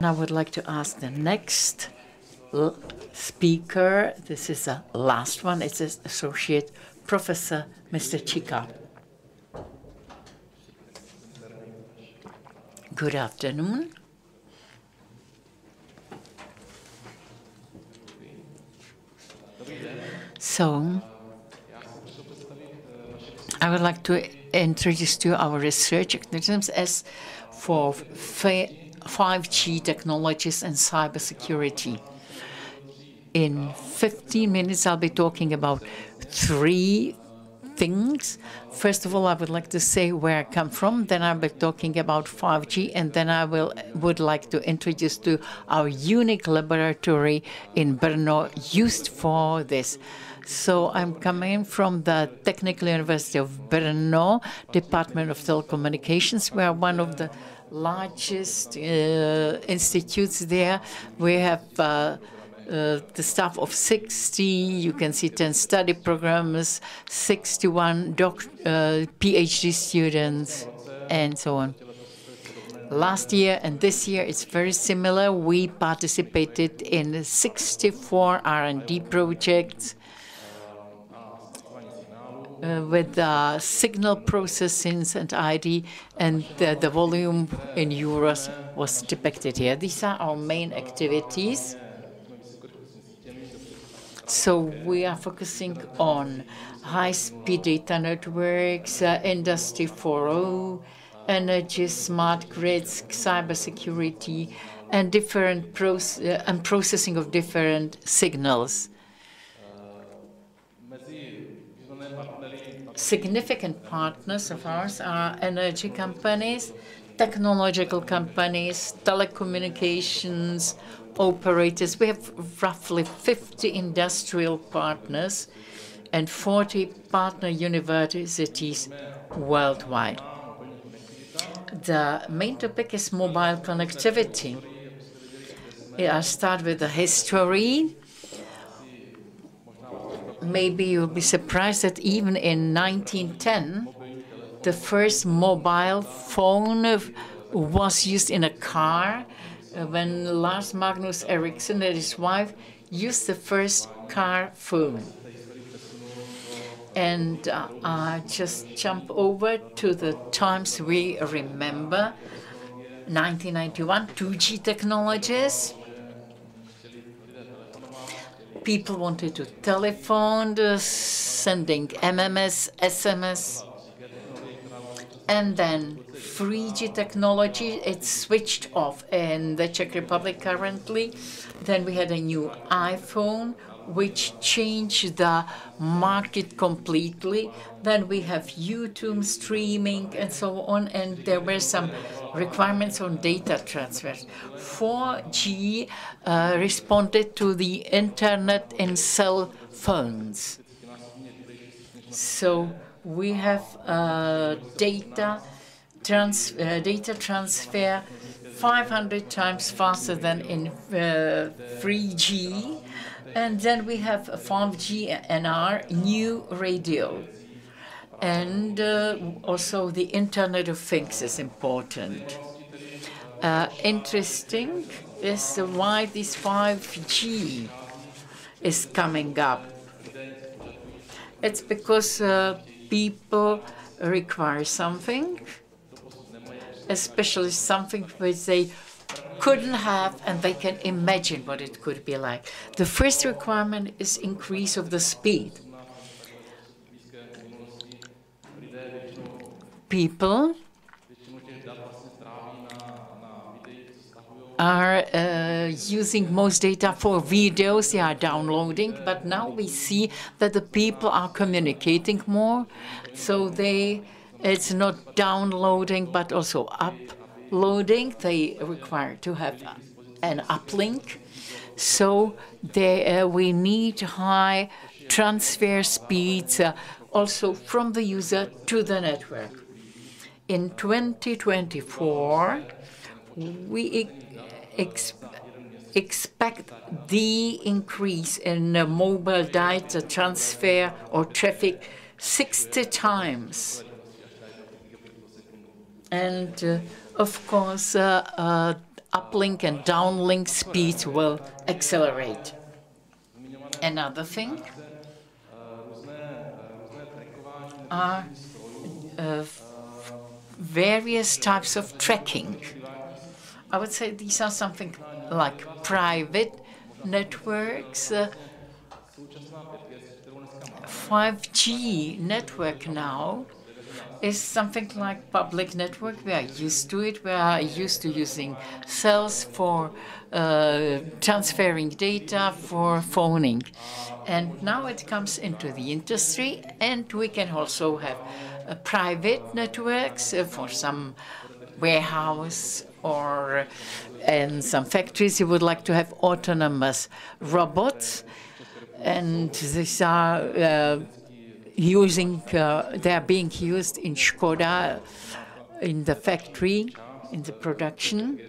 I would like to ask the next speaker. This is the last one. It's Associate Professor Mr. Číka. Good afternoon. So I would like to introduce to you our research mechanisms as for 5G technologies and cybersecurity. In 15 minutes, I'll be talking about three things. First of all, I would like to say where I come from, then I'll be talking about 5G, and then I will would like to introduce to our unique laboratory in Brno used for this. So I'm coming from the Technical University of Brno, Department of Telecommunications. We are one of the largest uh, institutes there. We have uh, uh, the staff of 60. You can see 10 study programs, 61 PhD students, and so on. Last year and this year, it's very similar. We participated in 64 R&D projects Uh, with signal processing and ID, and the volume in euros was depicted here. These are our main activities. So we are focusing on high-speed data networks, uh, Industry 4.0, energy, smart grids, cybersecurity, and different uh, processing of different signals. Significant partners of ours are energy companies, technological companies, telecommunications operators. We have roughly 50 industrial partners and 40 partner universities worldwide. The main topic is mobile connectivity. I'll start with the history. Maybe you'll be surprised that even in 1910, the first mobile phone was used in a car uh, when Lars Magnus Ericsson and his wife used the first car phone. And uh, I just jump over to the times we remember: 1991, 2G technologies. People wanted to telephone, uh, sending MMS, SMS. And then 3G technology, it switched off in the Czech Republic currently. Then we had a new iPhone, which changed the market completely. Then we have YouTube streaming and so on, and there were some requirements on data transfer. 4G uh, responded to the internet and cell phones. So we have uh, data uh, data transfer 500 times faster than in 3G. And then we have 5G and NR, new radio. And uh, also the Internet of Things is important. Uh, interesting is why this 5G is coming up. It's because uh, people require something, especially something which they couldn't have, and they can imagine what it could be like. The first requirement is increase of the speed. People are uh, using most data for videos. They are downloading, but now we see that the people are communicating more. So they it's not downloading, but also uploading. They require to have an uplink. So uh, we need high transfer speeds uh, also from the user to the network. In 2024, we expect the increase in uh, mobile data transfer or traffic 60 times. And of course, uh, uh, uplink and downlink speeds will accelerate. Another thing are uh, various types of tracking. I would say these are something like private networks, uh, 5G network now is something like public network. We are used to it. We are used to using cells for uh, transferring data for phoning. And now it comes into the industry, and we can also have uh, private networks uh, for some warehouse or in some factories you would like to have autonomous robots and these are uh, using uh, they are being used in Skoda in the factory in the production.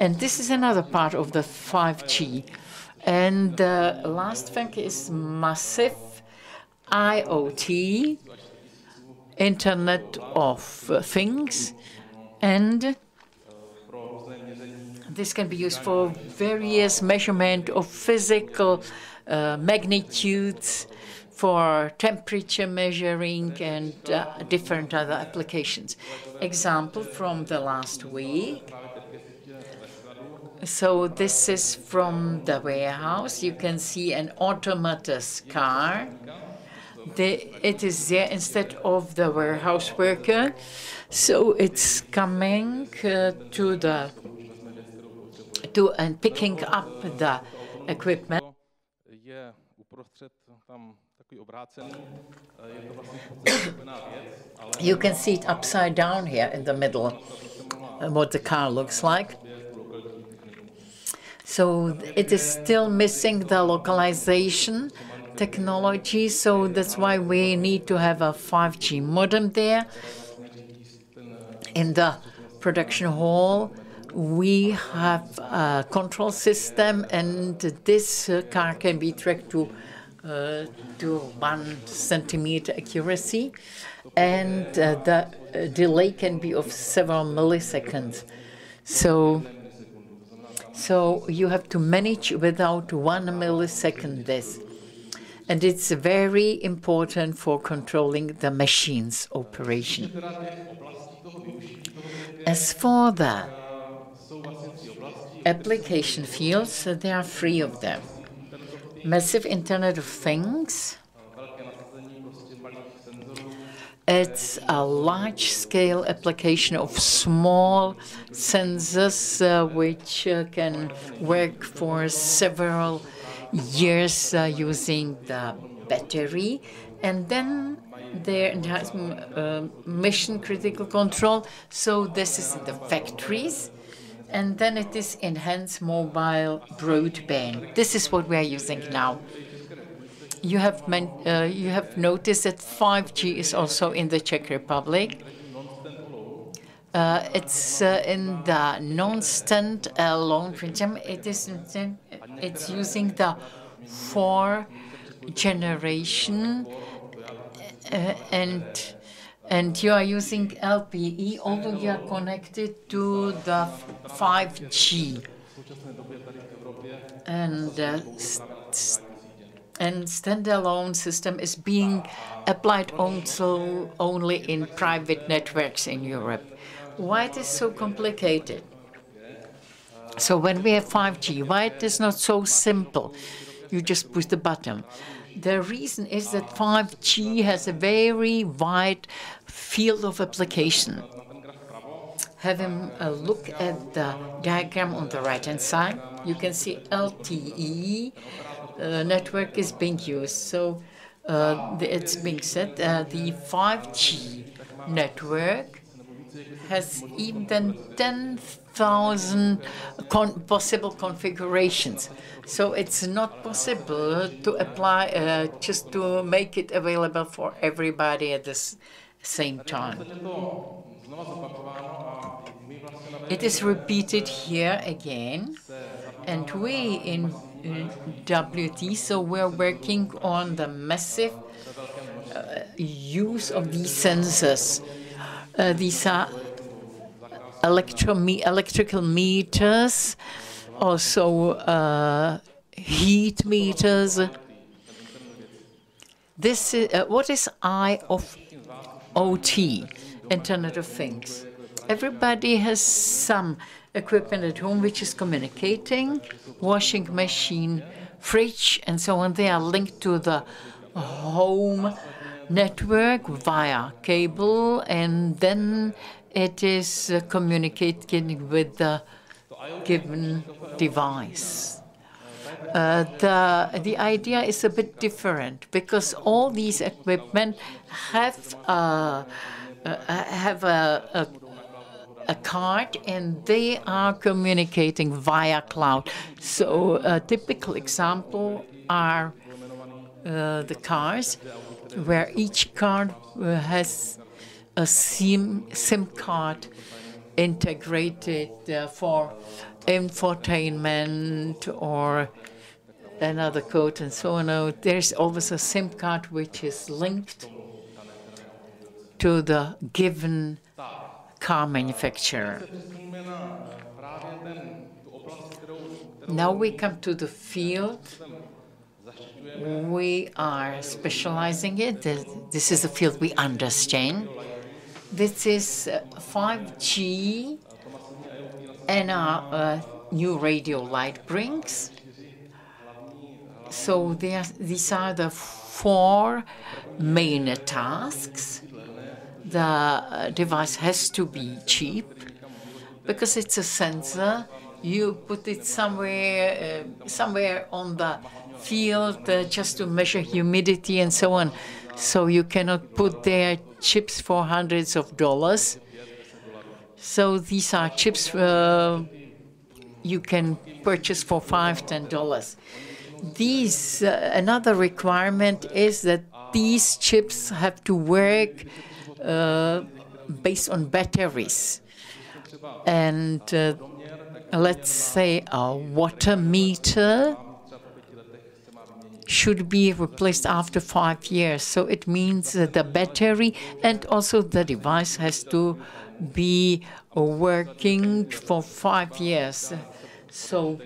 And this is another part of the 5G and the last thing is massive IoT Internet of Things and this can be used for various measurement of physical uh, magnitudes, for temperature measuring and uh, different other applications. Example from the last week. So this is from the warehouse. You can see an autonomous car. The, it is there instead of the warehouse worker. So it's coming uh, to the to and picking up the equipment. You can see it upside down here in the middle, what the car looks like. So it is still missing the localization technology, so that's why we need to have a 5G modem there in the production hall we have a control system, and this uh, car can be tracked to uh, to one centimeter accuracy, and uh, the uh, delay can be of several milliseconds. So, so you have to manage without one millisecond this. And it's very important for controlling the machine's operation. As for the application fields, there are three of them. Massive Internet of Things. It's a large-scale application of small sensors uh, which uh, can work for several years uh, using the battery. And then there has uh, mission critical control. So this is the factories and then it is enhanced mobile broadband. This is what we are using now. You have, uh, you have noticed that 5G is also in the Czech Republic. Uh, it's uh, in the non-stand-alone regime. It is it's using the four generation uh, and and you are using LTE, although you are connected to the 5G. And uh, st and standalone system is being applied also only in private networks in Europe. Why it is so complicated? So when we have 5G, why it is not so simple? You just push the button. The reason is that 5G has a very wide field of application. Having a look at the diagram on the right-hand side, you can see LTE uh, network is being used. So uh, it's being said uh, the 5G network has even 10,000 con possible configurations. So it's not possible to apply uh, just to make it available for everybody at the same time. It is repeated here again, and we in WT, so we're working on the massive uh, use of these sensors. Uh, these are electrical meters, also uh, heat meters. This is, uh, what is I of OT, Internet of Things? Everybody has some equipment at home which is communicating, washing machine, fridge, and so on. They are linked to the home network via cable, and then it is uh, communicating with the given device. Uh, the the idea is a bit different because all these equipment have uh, uh have a, a, a card and they are communicating via cloud. So a typical example are uh, the cars where each card uh, has a SIM SIM card integrated uh, for infotainment or another code and so on. There's always a SIM card which is linked to the given car manufacturer. Now we come to the field. We are specializing it. This is a field we understand. This is 5G and our uh, new radio light brings. So these are the four main tasks. The uh, device has to be cheap because it's a sensor. You put it somewhere, uh, somewhere on the field uh, just to measure humidity and so on. So you cannot put there chips for hundreds of dollars. So these are chips uh, you can purchase for five, ten dollars. These uh, another requirement is that these chips have to work uh, based on batteries, and uh, let's say a water meter should be replaced after five years. So it means that the battery and also the device has to be working for five years. So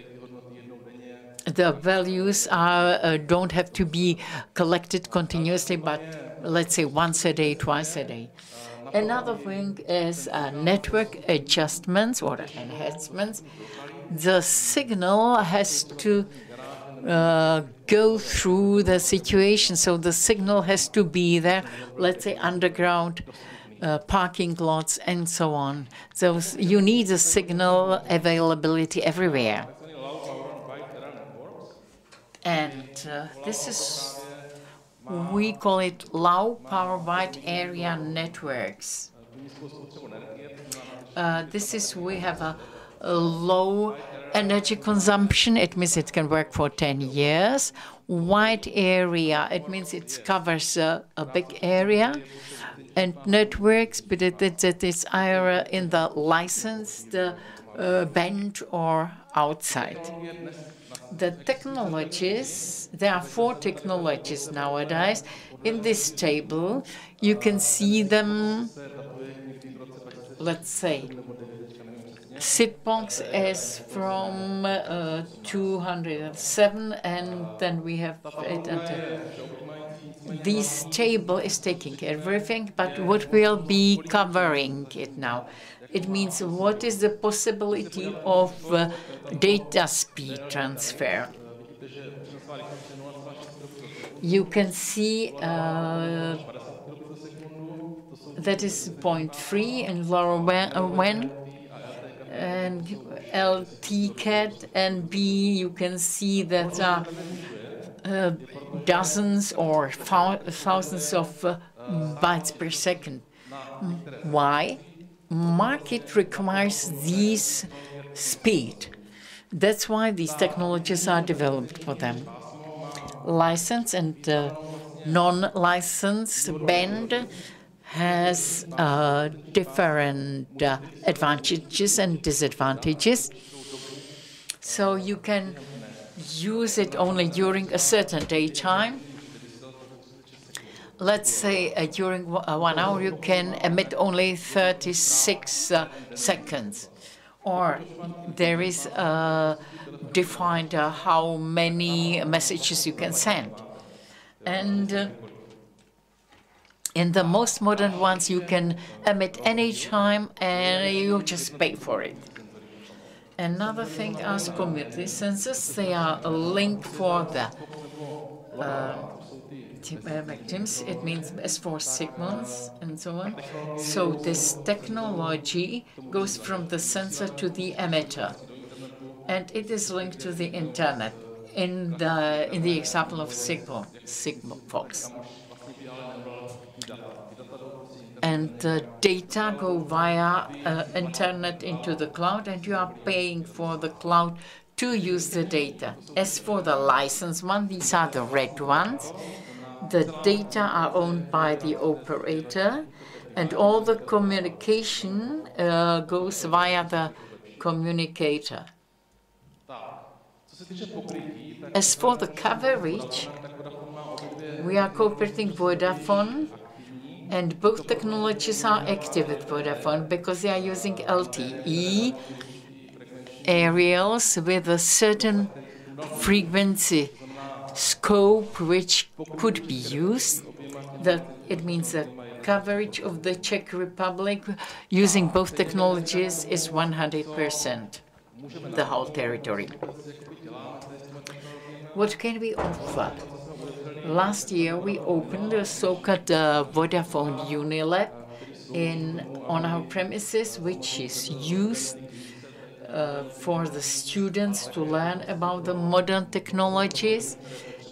the values are uh, don't have to be collected continuously, but let's say once a day, twice a day. Another thing is uh, network adjustments or enhancements. The signal has to uh, go through the situation. So the signal has to be there, let's say underground uh, parking lots and so on. So you need a signal availability everywhere. And uh, this is, we call it low power wide area networks. Uh, this is, we have a, a low energy consumption, it means it can work for 10 years. Wide area, it means it covers a, big area. And networks, but it, it, it is either in the licensed uh, band or outside. The technologies, there are four technologies nowadays. In this table, you can see them, let's say, Sigfox is from uh, 207, and then we have it until this table is taking everything, but what will be covering it now? It means what is the possibility of uh, data speed transfer? You can see uh, that is point three and lower when and LTCAT and B, you can see that uh, uh, dozens or thousands of uh, bytes per second. Why? Market requires this speed. That's why these technologies are developed for them. License and uh, non-licensed band has uh, different uh, advantages and disadvantages. So you can use it only during a certain daytime. let's say uh, during uh, one hour you can emit only 36 uh, seconds or there is uh, defined how many messages you can send and in the most modern ones you can emit any time and you just pay for it another thing are community sensors they are a link for the uh, victims, it means as for segments and so on. So this technology goes from the sensor to the emitter, and it is linked to the internet. In the in the example of Sigma, Sigfox. And the data go via uh, internet into the cloud, and you are paying for the cloud to use the data. As for the license one, these are the red ones. The data are owned by the operator, and all the communication uh, goes via the communicator. As for the coverage, we are cooperating Vodafone, and both technologies are active with Vodafone because they are using LTE aerials with a certain frequency scope which could be used. That it means that coverage of the Czech Republic using both technologies is 100%, the whole territory. What can we offer? Last year we opened a so-called uh, Vodafone Unilab in on our premises, which is used uh, for the students to learn about the modern technologies.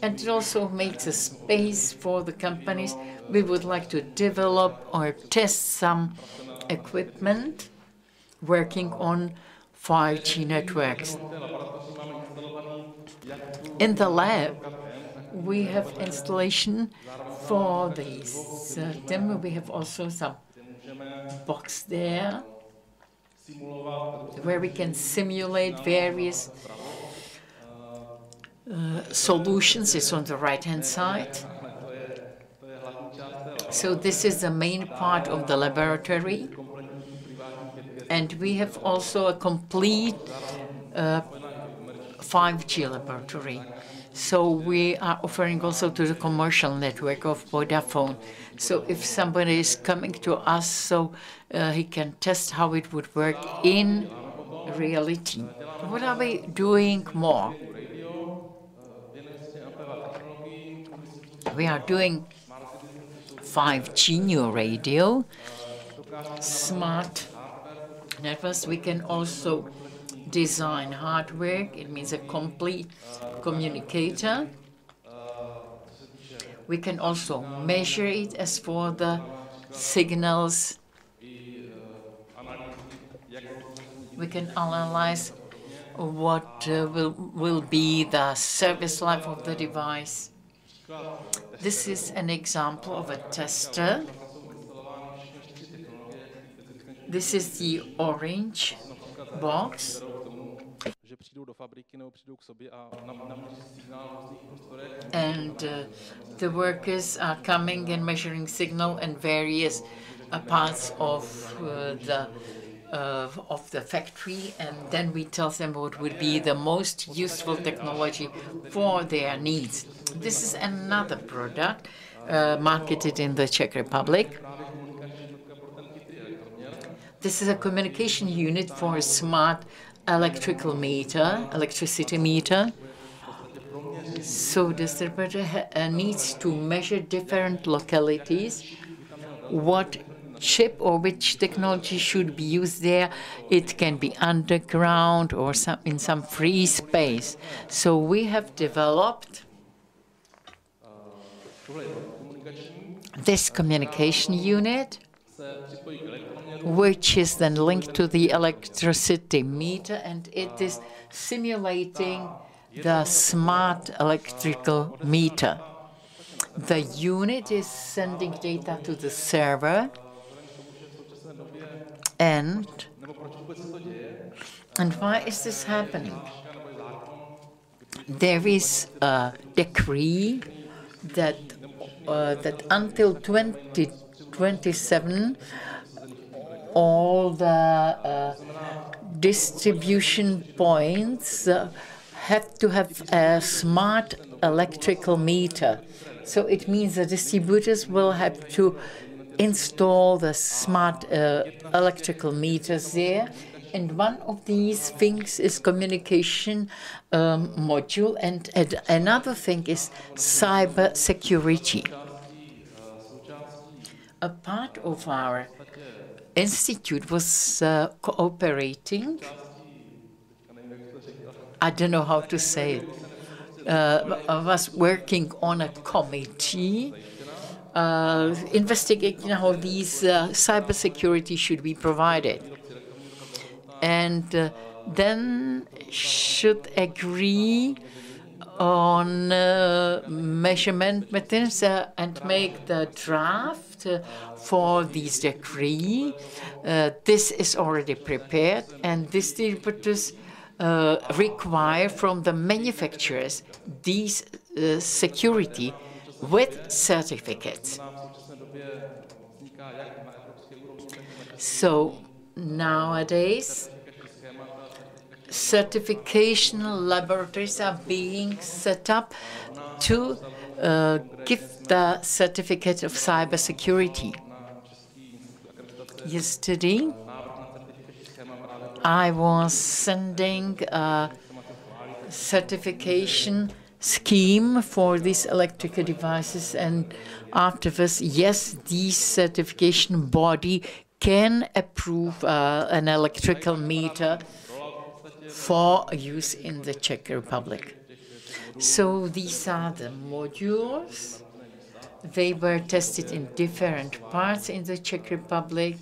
And it also makes a space for the companies. We would like to develop or test some equipment working on 5G networks. In the lab, we have installation for uh, demo. We have also some box there where we can simulate various uh, solutions. It's on the right-hand side. So this is the main part of the laboratory. And we have also a complete uh, 5G laboratory. So we are offering also to the commercial network of Vodafone. So if somebody is coming to us, so uh, he can test how it would work in reality. What are we doing more? We are doing 5G new radio, smart networks. We can also design hardware. It means a complete communicator. We can also measure it as for the signals. We can analyze what uh, will, will be the service life of the device. This is an example of a tester. This is the orange box. And uh, the workers are coming and measuring signal in various uh, parts of uh, the uh, of the factory, and then we tell them what would be the most useful technology for their needs. This is another product uh, marketed in the Czech Republic. This is a communication unit for a smart electrical meter, electricity meter. So the distributor uh, needs to measure different localities, what chip or which technology should be used there. It can be underground or some, in some free space. So we have developed this communication unit which is then linked to the electricity meter, and it is simulating the smart electrical meter. The unit is sending data to the server, and and why is this happening? There is a decree that uh, that until 2027, all the uh, distribution points uh, have to have a smart electrical meter. So it means the distributors will have to install the smart uh, electrical meters there. And one of these things is communication um, module, and, and another thing is cyber security. A part of our institute was uh, cooperating. I don't know how to say it. Uh, was working on a committee uh, investigating how these uh, cybersecurity should be provided. And uh, then should agree on uh, measurement methods uh, and make the draft for this decree. Uh, this is already prepared, and distributors uh, require from the manufacturers these uh, security with certificates. So nowadays, certification laboratories are being set up to uh, give the certificate of cybersecurity. Yesterday, I was sending a certification scheme for these electrical devices and afterwards, yes, this certification body can approve uh, an electrical meter for use in the Czech Republic. So these are the modules. They were tested in different parts in the Czech Republic,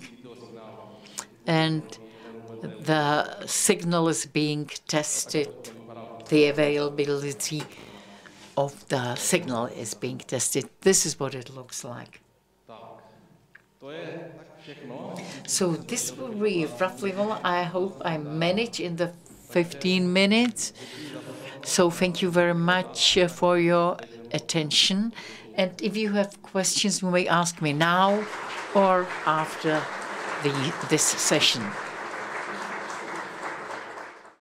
and the signal is being tested, the availability of the signal is being tested. This is what it looks like. So this will be roughly all. I hope I manage in the 15 minutes. So thank you very much uh, for your attention. And if you have questions, you may ask me now or after the, this session.